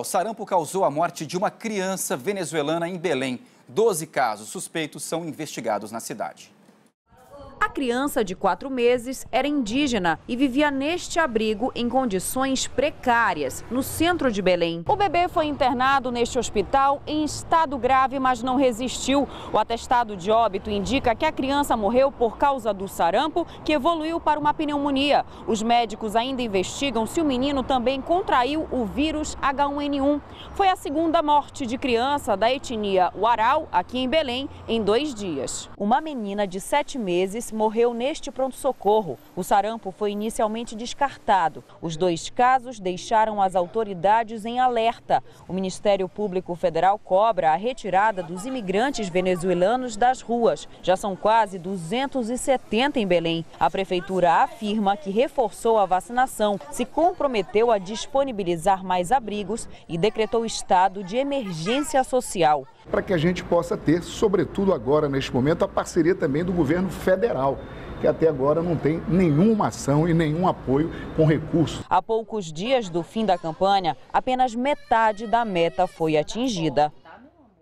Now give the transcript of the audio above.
O sarampo causou a morte de uma criança venezuelana em Belém. Doze casos suspeitos são investigados na cidade. Criança de quatro meses era indígena e vivia neste abrigo em condições precárias, no centro de Belém. O bebê foi internado neste hospital em estado grave, mas não resistiu. O atestado de óbito indica que a criança morreu por causa do sarampo, que evoluiu para uma pneumonia. Os médicos ainda investigam se o menino também contraiu o vírus H1N1. Foi a segunda morte de criança da etnia Uarau, aqui em Belém, em dois dias. Uma menina de sete meses morreu neste pronto-socorro. O sarampo foi inicialmente descartado. Os dois casos deixaram as autoridades em alerta. O Ministério Público Federal cobra a retirada dos imigrantes venezuelanos das ruas. Já são quase 270 em Belém. A prefeitura afirma que reforçou a vacinação, se comprometeu a disponibilizar mais abrigos e decretou estado de emergência social para que a gente possa ter, sobretudo agora, neste momento, a parceria também do governo federal que até agora não tem nenhuma ação e nenhum apoio com recursos. Há poucos dias do fim da campanha, apenas metade da meta foi atingida.